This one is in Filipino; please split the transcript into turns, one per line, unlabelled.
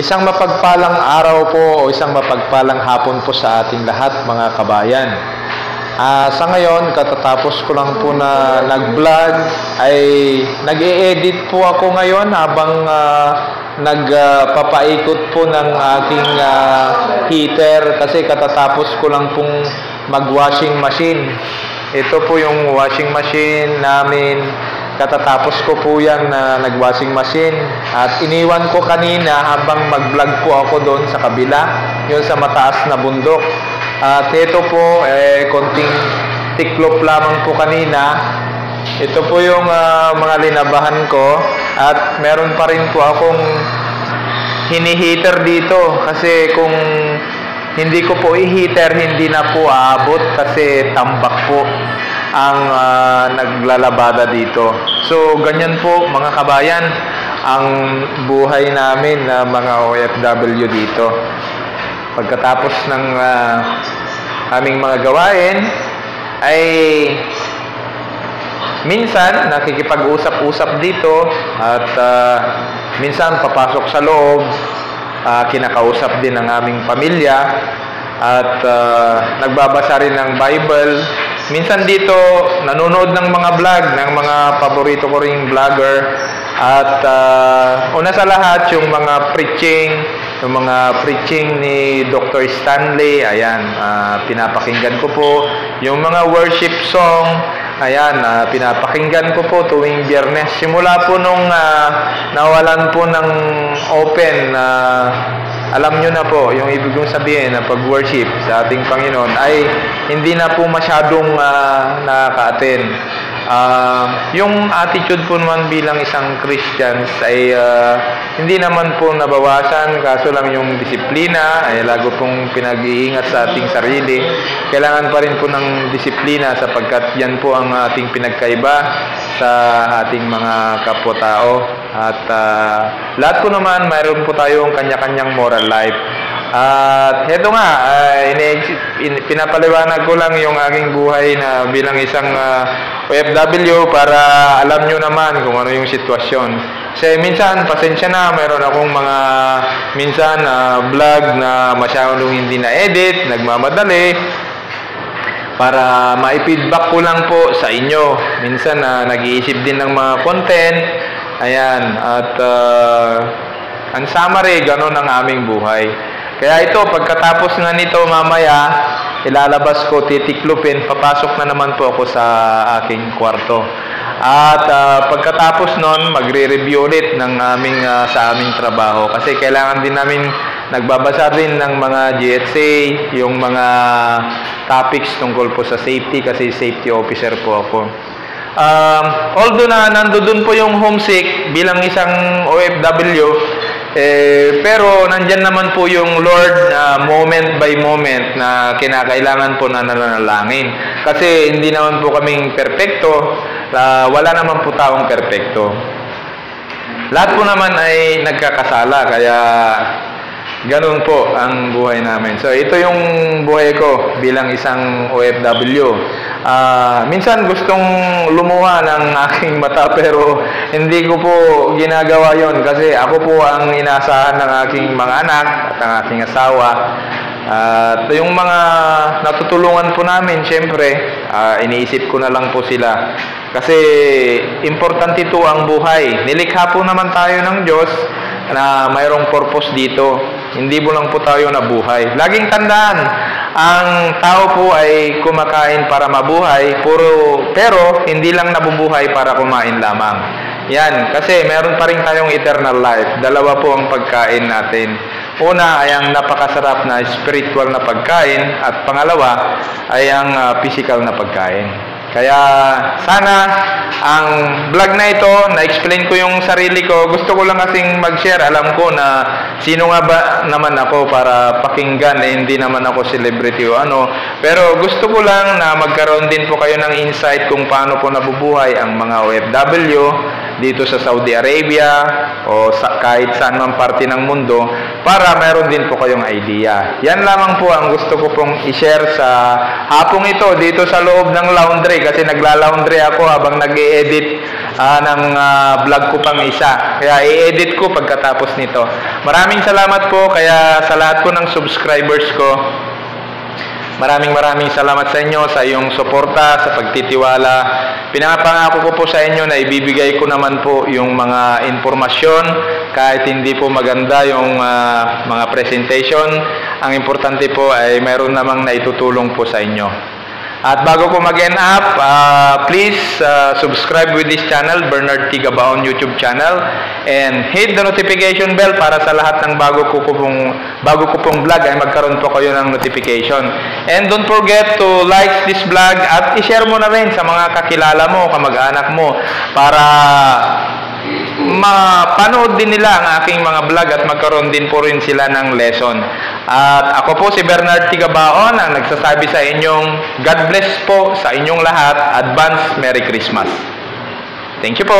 Isang mapagpalang araw po o isang mapagpalang hapon po sa ating lahat mga kabayan. Ah, sa ngayon, katatapos ko lang po na nag-vlog ay nag-e-edit po ako ngayon habang ah, nagpapaikot po ng aking ah, heater kasi katatapos ko lang pong mag-washing machine. Ito po yung washing machine namin. Katatapos ko po yan na nag-washing machine. At iniwan ko kanina habang mag-vlog po ako doon sa kabila, yun sa mataas na bundok. At ito po, eh, konting tiklop lamang po kanina. Ito po yung ah, mga linabahan ko. At meron pa rin po akong hiniheater dito. Kasi kung hindi ko po i-heater, hindi na po aabot kasi tambak po ang ah, naglalabada dito. So, ganyan po mga kabayan ang buhay namin na mga OFW dito. Pagkatapos ng ah, aming mga gawain, ay minsan nakikipag-usap-usap dito at ah, minsan papasok sa loob, ah, kinakausap din ng aming pamilya at ah, nagbabasa rin ng Bible. Minsan dito nanonood ng mga vlog ng mga paborito ko ring vlogger at ah, una sa lahat yung mga preaching, yung mga preaching ni Dr. Stanley, ayan, ah, pinapakinggan ko po. Yung mga worship song, ayan, ah, pinapakinggan ko po tuwing biyernes. Simula po nung ah, nawalan po ng open na alam nyo na po, yung ibig kong sabihin na pag-worship sa ating Panginoon ay hindi na po masyadong uh, nakaka-attend. Ah, yung attitude po naman bilang isang Christians ay ah, hindi naman po nabawasan, kaso lang yung disiplina ay lago pong pinag-iingat sa ating sarili. Kailangan pa rin po ng disiplina sapagkat yan po ang ating pinagkaiba sa ating mga kapwa-tao. At ah, lahat po naman, mayroon po tayong kanya-kanyang moral life. At heto nga, uh, in, pinapaliwanag ko lang yung aking buhay na bilang isang ah, OFW para alam nyo naman kung ano yung sitwasyon. Kasi minsan, pasensya na, mayroon akong mga minsan na vlog na masyadong hindi na-edit, nagmamadali, para ma-feedback ko lang po sa inyo. Minsan na nag-iisip din ng mga content. Ayan, at uh, ang summary, ganun ang aming buhay. Kaya ito, pagkatapos nga nito mamaya, ilalabas ko, titiklupin, papasok na naman po ako sa aking kwarto. At uh, pagkatapos nun, magre-review ulit ng aming, uh, sa aming trabaho. Kasi kailangan din namin nagbabasa din ng mga GSA, yung mga topics tungkol po sa safety kasi safety officer po ako. Um, although na nandoon po yung homesick bilang isang OFW, eh, pero nandyan naman po yung Lord uh, moment by moment na kinakailangan po na nananalangin. Kasi hindi naman po kaming perpekto, uh, wala naman po taong perpekto. Lahat po naman ay nagkakasala, kaya ganun po ang buhay namin. So ito yung buhay ko bilang isang OFW. Uh, minsan gustong lumuha ng aking mata pero hindi ko po ginagawa yon kasi ako po ang inaasahan ng aking mga anak at ang aking asawa. At uh, yung mga natutulungan po namin, syempre, uh, iniisip ko na lang po sila. Kasi importante ito ang buhay. Nilikha po naman tayo ng Diyos na mayroong purpose dito. Hindi mo lang po tayo nabuhay. Laging tandaan, ang tao po ay kumakain para mabuhay, puro, pero hindi lang nabubuhay para kumain lamang. Yan, kasi meron pa rin tayong eternal life. Dalawa po ang pagkain natin. Una ay ang napakasarap na spiritual na pagkain at pangalawa ay ang uh, physical na pagkain. Kaya sana ang vlog na ito, na-explain ko yung sarili ko. Gusto ko lang kasing mag-share. Alam ko na sino nga ba naman ako para pakinggan. Eh, hindi naman ako celebrity o ano. Pero gusto ko lang na magkaroon din po kayo ng insight kung paano po nabubuhay ang mga OFW dito sa Saudi Arabia o sa, kahit saan man parte ng mundo para meron din po kayong idea. Yan lamang po ang gusto ko pong i-share sa hapong ito dito sa loob ng laundry kasi nagla-laundry ako habang nag edit ah, ng ah, vlog ko pang isa. Kaya i-edit ko pagkatapos nito. Maraming salamat po kaya sa lahat po ng subscribers ko. Maraming maraming salamat sa inyo sa iyong suporta, sa pagtitiwala. Pinapangako ko po sa inyo na ibibigay ko naman po yung mga informasyon kahit hindi po maganda yung ah, mga presentation. Ang importante po ay mayroon namang naitutulong po sa inyo. At bago ko mag-end up, ah, please ah, subscribe with this channel, Bernard T. YouTube channel, and hit the notification bell para sa lahat ng bago ko, ko pong, bago ko pong vlog ay magkaroon po kayo ng notification. And don't forget to like this vlog at i-share mo na rin sa mga kakilala mo, kamag-anak mo, para mapanood din nila ang aking mga vlog at magkaroon din po rin sila ng lesson. At ako po si Bernard Tigabaon ang nagsasabi sa inyong God bless po sa inyong lahat. Advance Merry Christmas. Thank you po.